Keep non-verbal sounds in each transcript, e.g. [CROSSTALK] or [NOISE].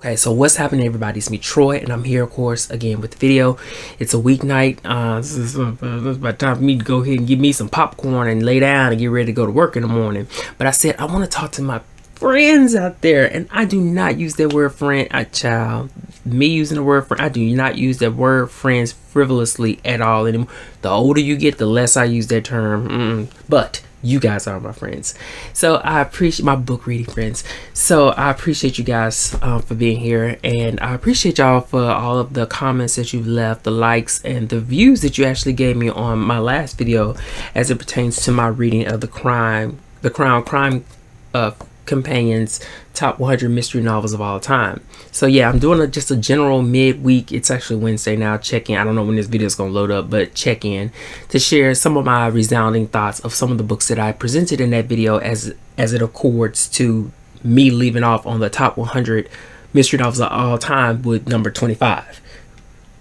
Okay, so what's happening, everybody? It's me, Troi, and I'm here, of course, again with the video. It's a weeknight. Uh, this is, uh, this is about time for me to go ahead and get me some popcorn and lay down and get ready to go to work in the morning. But I said I want to talk to my friends out there, and I do not use that word friend. I child, me using the word friend, I do not use that word friends frivolously at all anymore. The older you get, the less I use that term. Mm -mm. But you guys are my friends. So i appreciate my book reading friends. So i appreciate you guys uh, for being here and i appreciate y'all for all of the comments that you've left the likes and the views that you actually gave me on my last video as it pertains to my reading of the crime the crown crime uh, companions top 100 mystery novels of all time. So yeah i'm doing a, just a general midweek. It's actually wednesday now. Check in. I don't know when this video is going to load up but check in to share some of my resounding thoughts of some of the books that i presented in that video as as it accords to me leaving off on the top 100 mystery novels of all time with number 25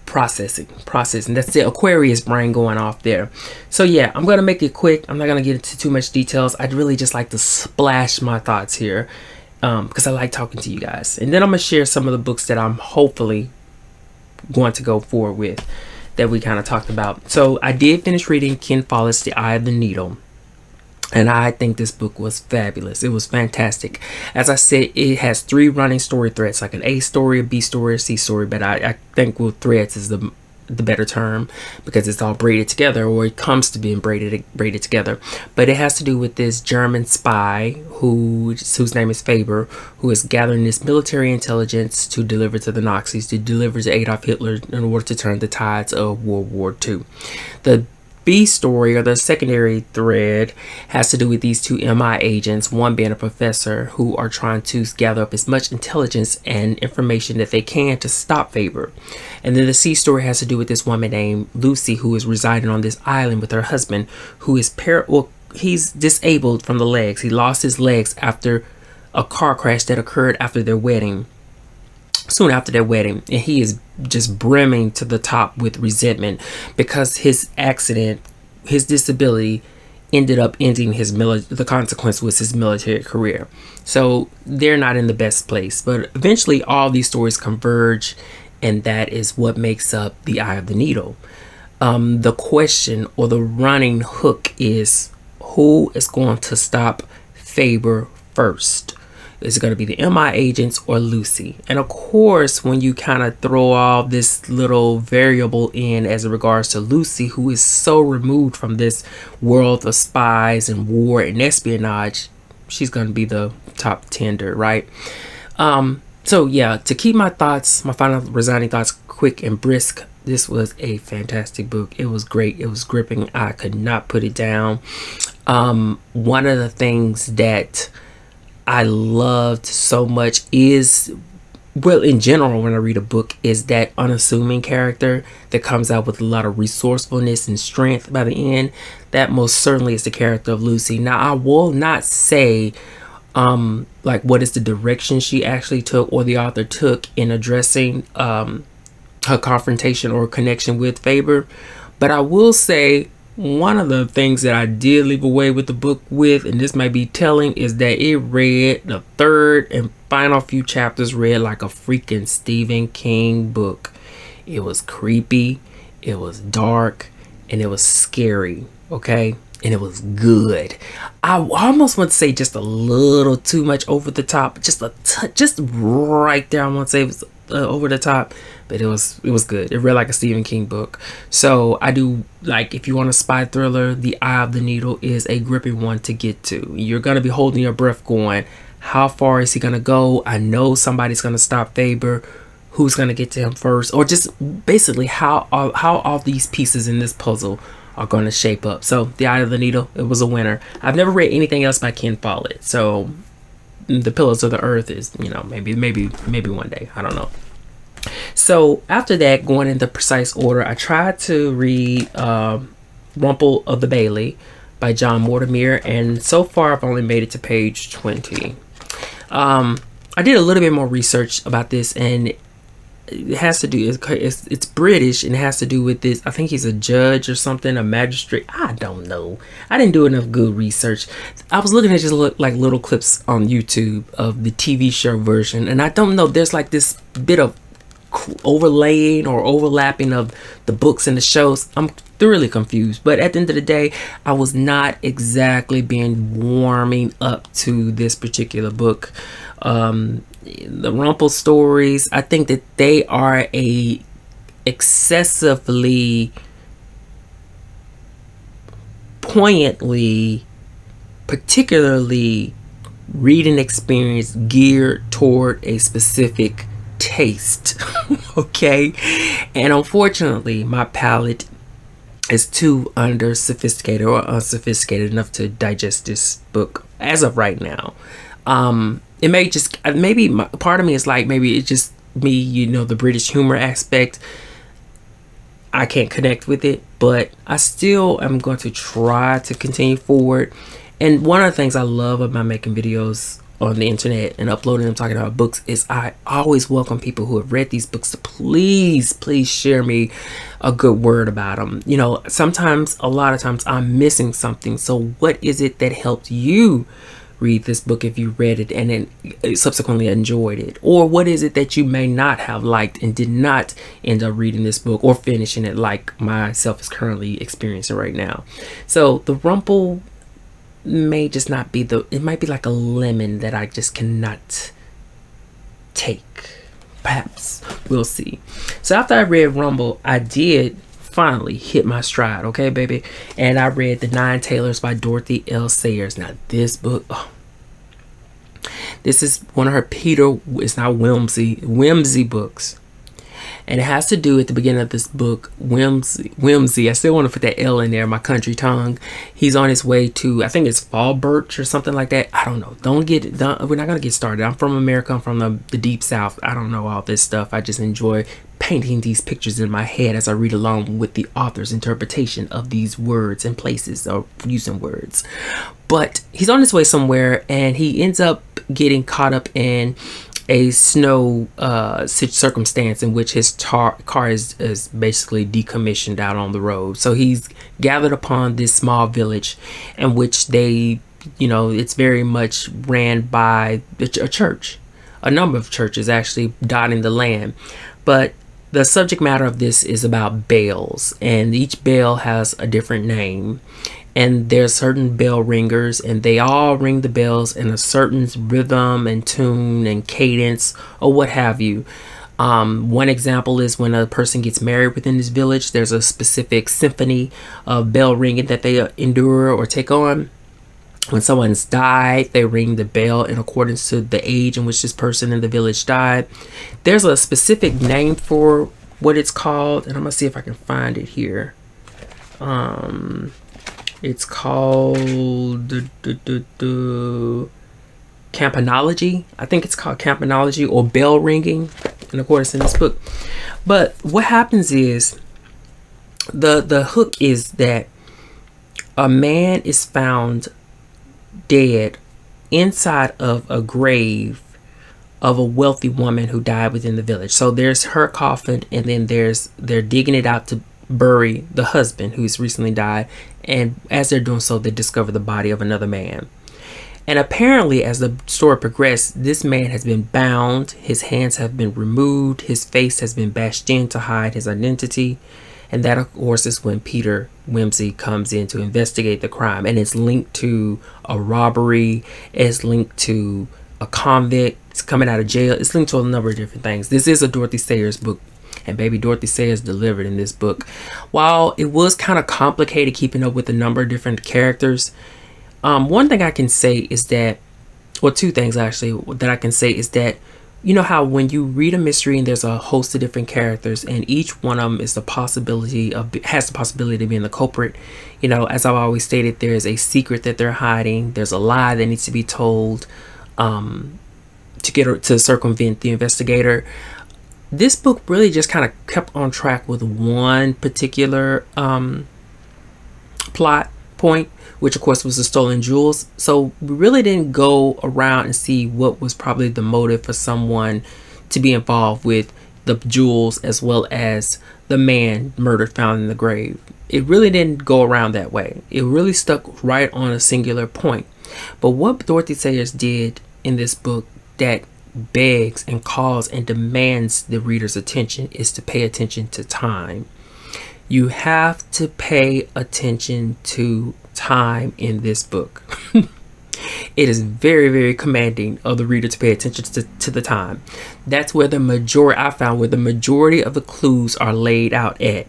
processing processing. That's the aquarius brain going off there. So yeah i'm gonna make it quick. I'm not gonna get into too much details. I'd really just like to splash my thoughts here um, because i like talking to you guys. And then i'm gonna share some of the books that i'm hopefully going to go forward with that we kind of talked about. So i did finish reading ken follett's the eye of the needle and I think this book was fabulous. It was fantastic. As I said, it has three running story threads, like an A story, a B story, a C story. But I, I think with threads is the the better term because it's all braided together, or it comes to being braided braided together. But it has to do with this German spy who whose name is Faber, who is gathering this military intelligence to deliver to the Nazis, to deliver to Adolf Hitler in order to turn the tides of World War II. The B story or the secondary thread has to do with these two MI agents, one being a professor who are trying to gather up as much intelligence and information that they can to stop Faber. And then the C story has to do with this woman named Lucy who is residing on this island with her husband who is par well, he's disabled from the legs. He lost his legs after a car crash that occurred after their wedding soon after their wedding and he is just brimming to the top with resentment because his accident his disability ended up ending his military the consequence was his military career. So they're not in the best place but eventually all these stories converge and that is what makes up the eye of the needle. Um, the question or the running hook is who is going to stop faber first is it going to be the MI agents or Lucy? And of course, when you kind of throw all this little variable in as regards to Lucy, who is so removed from this world of spies and war and espionage, she's going to be the top tender, right? Um, so yeah, to keep my thoughts, my final resigning thoughts quick and brisk, this was a fantastic book. It was great. It was gripping. I could not put it down. Um, one of the things that I loved so much is well in general when I read a book is that unassuming character that comes out with a lot of resourcefulness and strength by the end. That most certainly is the character of Lucy. Now I will not say um like what is the direction she actually took or the author took in addressing um her confrontation or connection with Faber. But I will say one of the things that I did leave away with the book with, and this might be telling, is that it read the third and final few chapters read like a freaking Stephen King book. It was creepy, it was dark, and it was scary, okay? And it was good. I almost want to say just a little too much over the top, just a t- just right there. I want to say it was uh, over the top, but it was it was good. It read like a Stephen King book. So I do like if you want a spy thriller, The Eye of the Needle is a gripping one to get to. You're gonna be holding your breath, going, how far is he gonna go? I know somebody's gonna stop Faber. Who's gonna get to him first, or just basically how all, how all these pieces in this puzzle are going to shape up. So, The Eye of the Needle, it was a winner. I've never read anything else by Ken Follett. So, The Pillars of the Earth is, you know, maybe, maybe, maybe one day. I don't know. So after that, going in the precise order, I tried to read uh, Rumpole of the Bailey by John Mortimer, and so far I've only made it to page 20. Um, I did a little bit more research about this, and it has to do it's, it's british and it has to do with this i think he's a judge or something a magistrate i don't know. I didn't do enough good research. I was looking at just look like little clips on youtube of the tv show version and i don't know there's like this bit of overlaying or overlapping of the books and the shows. I'm thoroughly confused but at the end of the day i was not exactly being warming up to this particular book. Um the Rumpole stories, I think that they are a excessively poignantly particularly reading experience geared toward a specific taste [LAUGHS] okay? And unfortunately my palate is too under sophisticated or unsophisticated enough to digest this book as of right now. Um it may just uh, maybe my, part of me is like maybe it's just me you know the british humor aspect. I can't connect with it but i still am going to try to continue forward. And one of the things i love about making videos on the internet and uploading them talking about books is I always welcome people who have read these books to please please share me a good word about them you know sometimes a lot of times I'm missing something. So what is it that helped you read this book if you read it and then uh, subsequently enjoyed it? Or what is it that you may not have liked and did not end up reading this book or finishing it like myself is currently experiencing right now? So the Rumpole may just not be the, it might be like a lemon that I just cannot take. Perhaps we'll see. So after I read Rumble, I did finally hit my stride, okay, baby? And I read The Nine Tailors by Dorothy L. Sayers. Now, this book, oh, this is one of her Peter, it's not Wimsey, Wimsey books. And it has to do at the beginning of this book, Wimsey, Wimsey. I still want to put that L in there, my country tongue. He's on his way to, I think it's Fall Birch or something like that. I don't know. Don't get, don't, we're not going to get started. I'm from America. I'm from the, the deep South. I don't know all this stuff. I just enjoy painting these pictures in my head as I read along with the author's interpretation of these words and places or using words. But he's on his way somewhere and he ends up getting caught up in a snow uh, circumstance in which his tar- car is, is basically decommissioned out on the road. So he's gathered upon this small village in which they, you know, it's very much ran by a church. A number of churches actually dotting the land. But the subject matter of this is about bales, and each bale has a different name. And there's certain bell ringers, and they all ring the bells in a certain rhythm and tune and cadence or what have you. Um, one example is when a person gets married within this village, there's a specific symphony of bell ringing that they endure or take on when someone's died, they ring the bell in accordance to the age in which this person in the village died. There's a specific name for what it's called, and I'm gonna see if I can find it here. Um, it's called the, the, the campanology. I think it's called campanology or bell ringing, and of course in this book. But what happens is the the hook is that a man is found dead inside of a grave of a wealthy woman who died within the village. So there's her coffin, and then there's they're digging it out to bury the husband who's recently died. And as they're doing so, they discover the body of another man. And apparently, as the story progressed, this man has been bound, his hands have been removed, his face has been bashed in to hide his identity. And that, of course, is when Peter Wimsey comes in to investigate the crime. And it's linked to a robbery, it's linked to a convict, it's coming out of jail, it's linked to a number of different things. This is a Dorothy Sayers book. And baby Dorothy Sayers delivered in this book. While it was kind of complicated keeping up with a number of different characters, um, one thing I can say is that, well, two things actually that I can say is that you know how when you read a mystery and there's a host of different characters and each one of them is the possibility of has the possibility of being the culprit you know as i've always stated there's a secret that they're hiding there's a lie that needs to be told um, to get to circumvent the investigator this book really just kind of kept on track with one particular um, plot point which of course was the stolen jewels. So we really didn't go around and see what was probably the motive for someone to be involved with the jewels as well as the man murdered found in the grave. It really didn't go around that way. It really stuck right on a singular point. But what Dorothy Sayers did in this book that begs and calls and demands the reader's attention is to pay attention to time. You have to pay attention to time in this book. [LAUGHS] it is very, very commanding of the reader to pay attention to, to the time. That's where the majority, I found, where the majority of the clues are laid out at.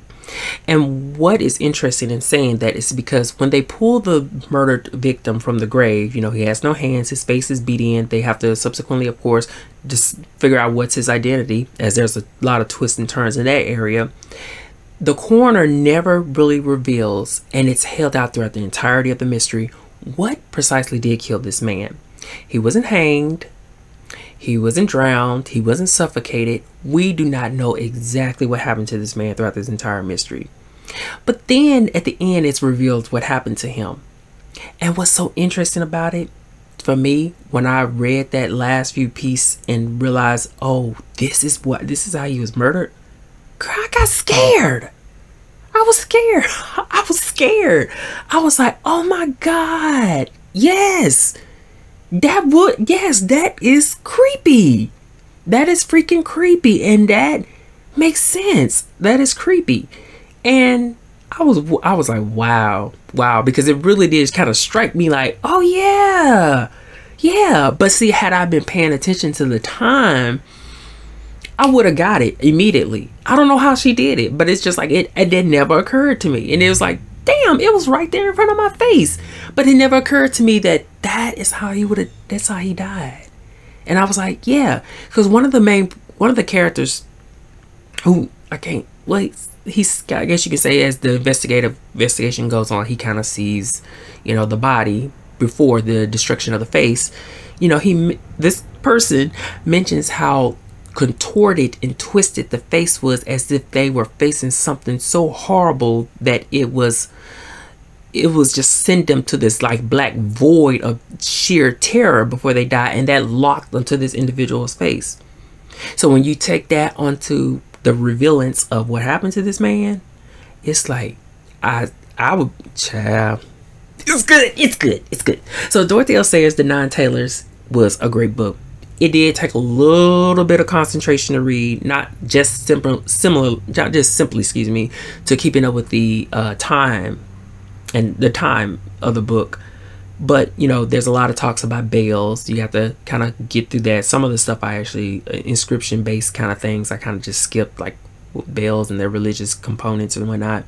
And what is interesting in saying that is because when they pull the murdered victim from the grave, you know, he has no hands, his face is beat in. They have to subsequently, of course, just figure out what's his identity, as there's a lot of twists and turns in that area. The coroner never really reveals, and it's held out throughout the entirety of the mystery, what precisely did kill this man. He wasn't hanged, he wasn't drowned. He wasn't suffocated. We do not know exactly what happened to this man throughout this entire mystery. But then at the end, it's revealed what happened to him. And what's so interesting about it, for me, when I read that last few piece and realized, oh, this is what, this is how he was murdered, Girl, I got scared. I was scared. [LAUGHS] I was scared. I was like, oh my God, yes that would, yes, that is creepy. That is freaking creepy. And that makes sense. That is creepy. And I was, I was like, wow, wow, because it really did kind of strike me like, oh yeah, yeah. But see, had I been paying attention to the time, I would have got it immediately. I don't know how she did it, but it's just like it, it, it never occurred to me. And it was like, damn, it was right there in front of my face. But it never occurred to me that that is how he would have, that's how he died. And I was like, yeah. Because one of the main, one of the characters who I can't, wait, he's, I guess you could say as the investigative investigation goes on, he kind of sees, you know, the body before the destruction of the face. You know, he, this person mentions how contorted and twisted the face was as if they were facing something so horrible that it was it was just send them to this like black void of sheer terror before they die and that locked them to this individual's face. So when you take that onto the revealance of what happened to this man it's like i i would child it's good it's good it's good. So dorothy l. Sayers the nine tailors was a great book. It did take a little bit of concentration to read, not just simple, similar, not just simply, excuse me, to keeping up with the uh, time and the time of the book. But you know, there's a lot of talks about bales. You have to kind of get through that. Some of the stuff I actually uh, inscription based kind of things I kind of just skipped, like bales and their religious components and whatnot.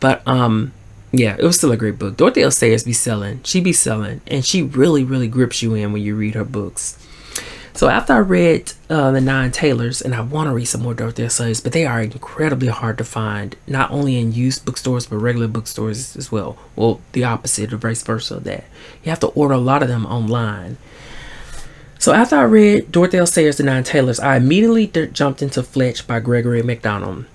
But um, yeah, it was still a great book. Dorothy L. Sayers be selling. She be selling, and she really, really grips you in when you read her books. So after I read uh, the Nine Tailors, and I want to read some more Dorothy Sayers, but they are incredibly hard to find, not only in used bookstores but regular bookstores as well. Well, the opposite or vice versa of that. You have to order a lot of them online. So after I read Dorothy Sayers' The Nine Tailors, I immediately jumped into Fletch by Gregory Mcdonald.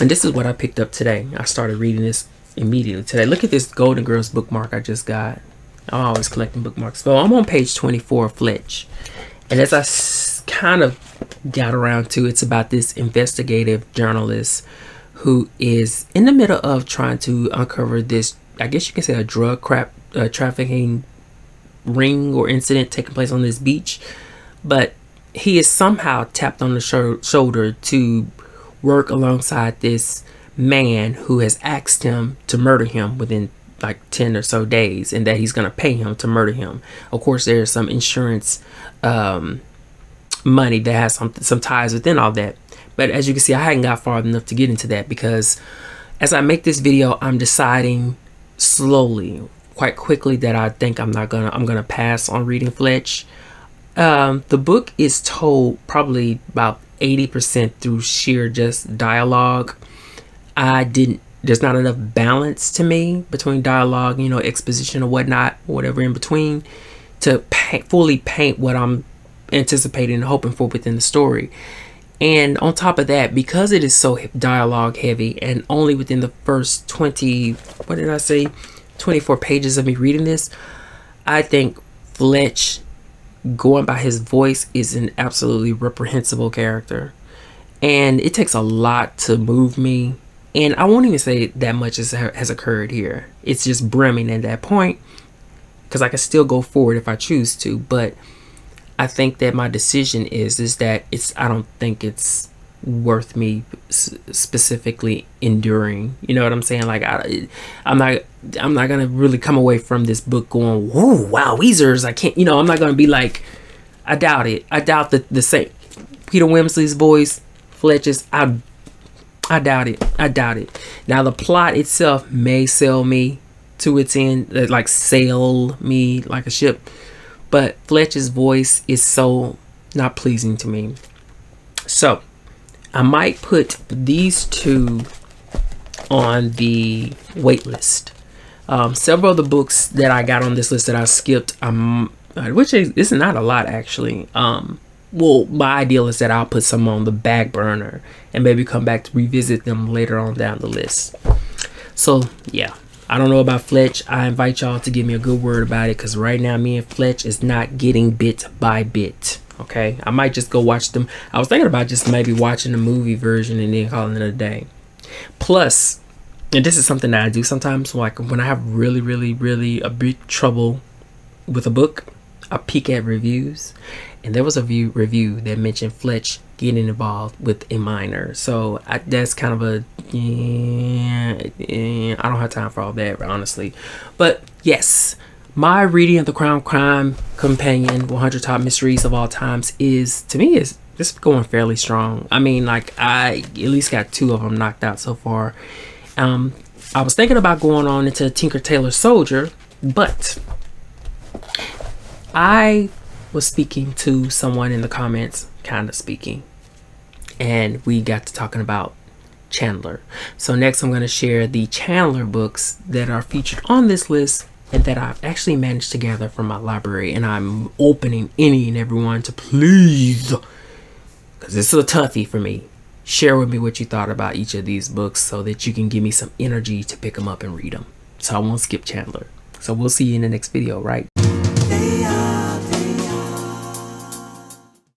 And this is what I picked up today. I started reading this immediately today. Look at this Golden Girls bookmark I just got. I'm always collecting bookmarks. So I'm on page 24 of Fletch. And as I kind of got around to, it's about this investigative journalist who is in the middle of trying to uncover this, I guess you can say a drug crap uh, trafficking ring or incident taking place on this beach. But he is somehow tapped on the sh shoulder to work alongside this man who has asked him to murder him within like 10 or so days and that he's going to pay him to murder him. Of course, there's some insurance um, money that has some, some ties within all that. But as you can see, I hadn't got far enough to get into that because as I make this video, I'm deciding slowly, quite quickly that I think I'm not gonna, I'm gonna pass on reading Fletch. Um, the book is told probably about 80% through sheer just dialogue. I didn't there's not enough balance to me between dialogue, you know, exposition or whatnot, whatever in between, to paint, fully paint what I'm anticipating and hoping for within the story. And on top of that, because it is so dialogue heavy and only within the first 20, what did I say, 24 pages of me reading this, I think Fletch, going by his voice, is an absolutely reprehensible character. and it takes a lot to move me. And I won't even say that much has, has occurred here. It's just brimming at that point because I can still go forward if I choose to. But I think that my decision is is that it's. I don't think it's worth me specifically enduring. You know what I'm saying? Like I, I'm not. I'm not gonna really come away from this book going, "Whoa, wow, Weezers!" I can't. You know, I'm not gonna be like. I doubt it. I doubt that the same Peter Wimsley's voice, Fletch's. I, I doubt it. I doubt it. Now the plot itself may sell me to its end, uh, like sail me like a ship, but Fletch's voice is so not pleasing to me. So I might put these two on the wait list. Um, several of the books that I got on this list that I skipped, um, which is, is not a lot actually. Um, well, my ideal is that I'll put some on the back burner and maybe come back to revisit them later on down the list. So yeah, I don't know about Fletch. I invite y'all to give me a good word about it because right now me and Fletch is not getting bit by bit okay? I might just go watch them. I was thinking about just maybe watching the movie version and then calling it a day. Plus and this is something that i do sometimes like when i have really really really a big trouble with a book i peek at reviews and there was a view review that mentioned fletch getting involved with a minor so I, that's kind of a yeah, yeah, i don't have time for all that honestly but yes my reading of the Crown Crime Companion 100 Top Mysteries of All Times is, to me, is just going fairly strong. I mean, like, I at least got two of them knocked out so far. Um, I was thinking about going on into Tinker Tailor Soldier, but I was speaking to someone in the comments, kind of speaking, and we got to talking about Chandler. So next I'm going to share the Chandler books that are featured on this list and that I've actually managed to gather from my library. And I'm opening any and everyone to please, because this is a toughie for me. Share with me what you thought about each of these books so that you can give me some energy to pick them up and read them. So I won't skip Chandler. So we'll see you in the next video, right?